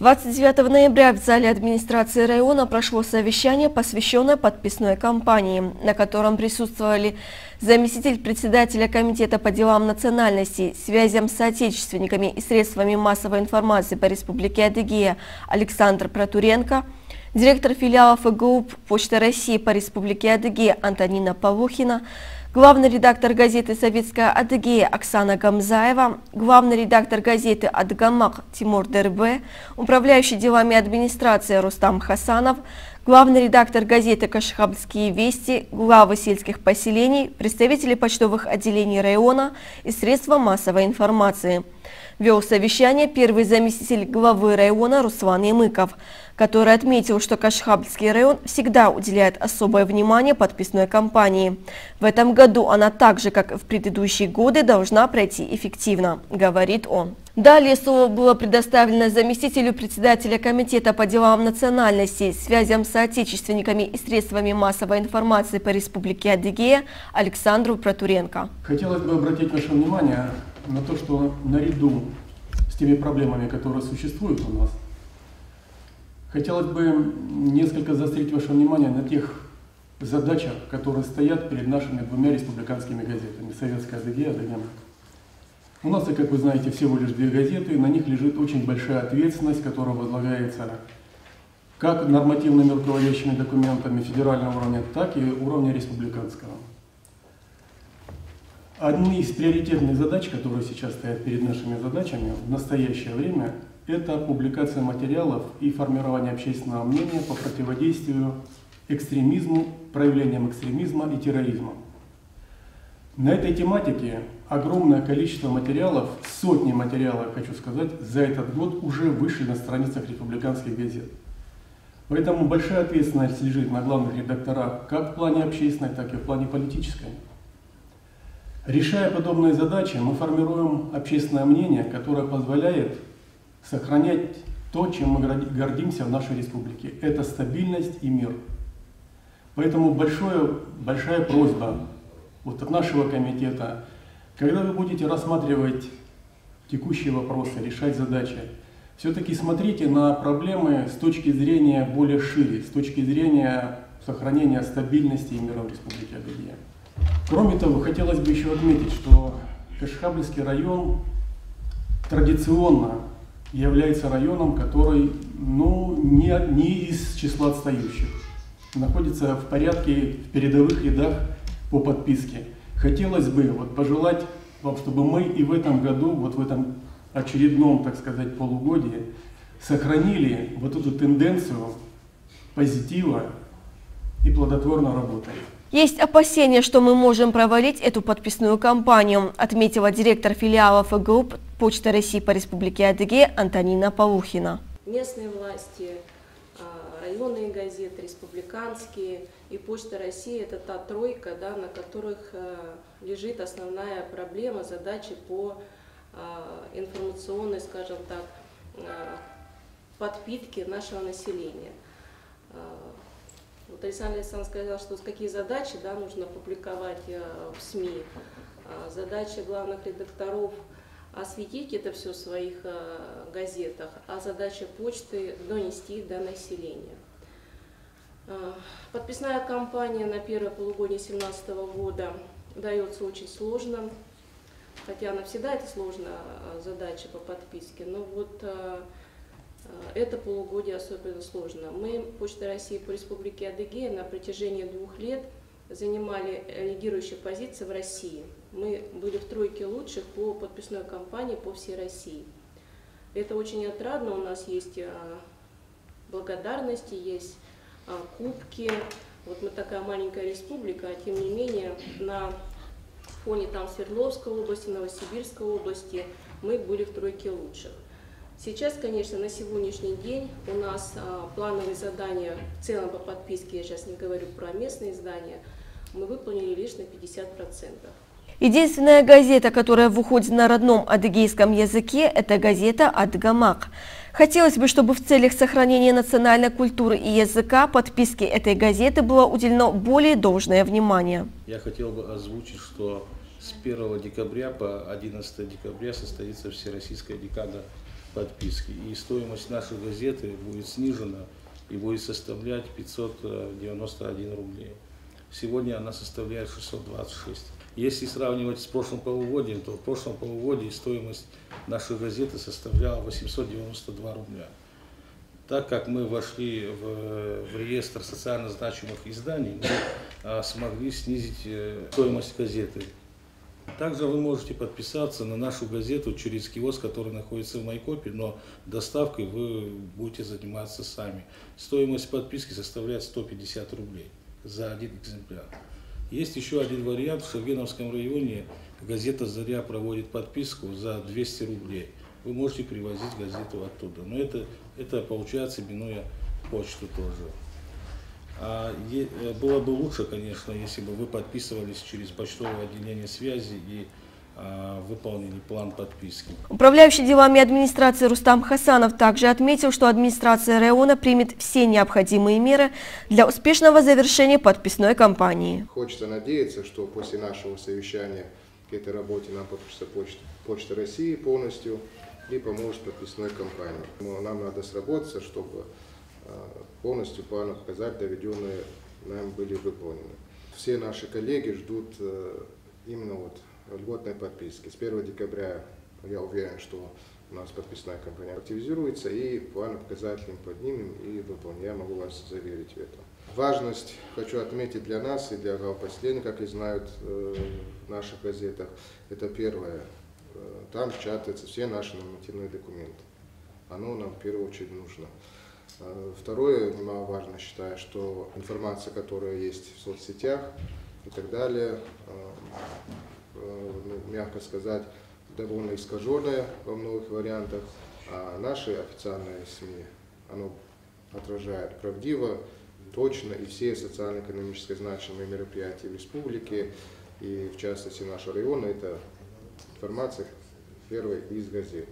29 ноября в зале администрации района прошло совещание, посвященное подписной кампании, на котором присутствовали заместитель председателя Комитета по делам национальности, связям с соотечественниками и средствами массовой информации по Республике Адыгея Александр Протуренко, директор филиала ФГУ Почта России по Республике Адыгея Антонина Павухина, главный редактор газеты «Советская Адыгея» Оксана Гамзаева, главный редактор газеты «Адыгамак» Тимур Дербе, управляющий делами администрации Рустам Хасанов, главный редактор газеты «Кашхабские вести», главы сельских поселений, представители почтовых отделений района и средства массовой информации. Вел совещание первый заместитель главы района Руслан Ямыков – который отметил, что Кашхабльский район всегда уделяет особое внимание подписной кампании. В этом году она так же, как и в предыдущие годы, должна пройти эффективно, говорит он. Далее слово было предоставлено заместителю председателя Комитета по делам национальности, связям с отечественниками и средствами массовой информации по Республике Адыгея Александру Протуренко. Хотелось бы обратить ваше внимание на то, что наряду с теми проблемами, которые существуют у нас, Хотелось бы несколько заострить ваше внимание на тех задачах, которые стоят перед нашими двумя республиканскими газетами «Советская Адыгея» и «Адыгема». У нас, как вы знаете, всего лишь две газеты, на них лежит очень большая ответственность, которая возлагается как нормативными руководящими документами федерального уровня, так и уровня республиканского. Одни из приоритетных задач, которые сейчас стоят перед нашими задачами в настоящее время – это публикация материалов и формирование общественного мнения по противодействию экстремизму, проявлениям экстремизма и терроризма. На этой тематике огромное количество материалов, сотни материалов, хочу сказать, за этот год уже вышли на страницах республиканских газет. Поэтому большая ответственность лежит на главных редакторах как в плане общественной, так и в плане политической. Решая подобные задачи, мы формируем общественное мнение, которое позволяет сохранять то, чем мы гордимся в нашей республике. Это стабильность и мир. Поэтому большое, большая просьба вот от нашего комитета, когда вы будете рассматривать текущие вопросы, решать задачи, все-таки смотрите на проблемы с точки зрения более шире, с точки зрения сохранения стабильности и мира в Республике Адыгея. Кроме того, хотелось бы еще отметить, что Кашхабльский район традиционно является районом, который ну, не, не из числа отстающих. Находится в порядке, в передовых рядах по подписке. Хотелось бы вот, пожелать вам, чтобы мы и в этом году, вот в этом очередном, так сказать, полугодии, сохранили вот эту тенденцию позитива и плодотворно работали. Есть опасения, что мы можем провалить эту подписную кампанию, отметила директор филиала ФГУ Почта России по Республике Адыгея Антонина Павухина. Местные власти, а, районные газеты, республиканские и Почта России – это та тройка, да, на которых а, лежит основная проблема, задачи по а, информационной, скажем так, подпитке нашего населения. Вот Александр Александрович сказал, что какие задачи да, нужно публиковать э, в СМИ. А, задача главных редакторов осветить это все в своих э, газетах, а задача почты донести до населения. А, подписная кампания на первое полугодие 2017 года дается очень сложно, хотя она всегда это сложная э, задача по подписке, но вот это полугодие особенно сложно. Мы, Почта России по Республике Адыгея, на протяжении двух лет занимали лидирующие позиции в России. Мы были в тройке лучших по подписной кампании по всей России. Это очень отрадно. У нас есть э, благодарности, есть э, кубки. Вот мы такая маленькая республика, а тем не менее на фоне там Свердловской области, Новосибирской области мы были в тройке лучших. Сейчас, конечно, на сегодняшний день у нас а, плановые задания в целом по подписке, я сейчас не говорю про местные издания, мы выполнили лишь на 50%. Единственная газета, которая выходит на родном адыгейском языке, это газета «Адгамак». Хотелось бы, чтобы в целях сохранения национальной культуры и языка подписке этой газеты было уделено более должное внимание. Я хотел бы озвучить, что с 1 декабря по 11 декабря состоится Всероссийская декада подписки. И стоимость нашей газеты будет снижена и будет составлять 591 рублей. Сегодня она составляет 626. Если сравнивать с прошлым полугодием, то в прошлом полугодии стоимость нашей газеты составляла 892 рубля. Так как мы вошли в, в реестр социально значимых изданий, мы а, смогли снизить э, стоимость газеты. Также вы можете подписаться на нашу газету через киоск, который находится в Майкопе, но доставкой вы будете заниматься сами. Стоимость подписки составляет 150 рублей за один экземпляр. Есть еще один вариант. В Шергеновском районе газета «Заря» проводит подписку за 200 рублей. Вы можете привозить газету оттуда. Но это, это получается, минуя почту тоже. А е, было бы лучше, конечно, если бы вы подписывались через почтовое отделение связи и а, выполнили план подписки. Управляющий делами администрации Рустам Хасанов также отметил, что администрация района примет все необходимые меры для успешного завершения подписной кампании. Хочется надеяться, что после нашего совещания к этой работе нам подпишется почта, почта России полностью и поможет подписной кампании. Нам надо сработаться, чтобы а, полностью планы показать, доведенные нам были выполнены. Все наши коллеги ждут э, именно вот льготной подписки. С 1 декабря я уверен, что у нас подписная кампания активизируется и планы показателей поднимем и выполним. Я могу вас заверить в этом. Важность хочу отметить для нас и для Галпослена, как и знают э, в наших газетах, это первое. Э, там печатаются все наши нормативные документы. Оно нам в первую очередь нужно. Э, второе, немаловажно считаю, что информация, которая есть в соцсетях и так далее, ну, мягко сказать, довольно искаженная во многих вариантах, а наши официальные СМИ, оно отражает правдиво, точно и все социально-экономически значимые мероприятия в республике, и в частности нашего района, это информация первой из газет.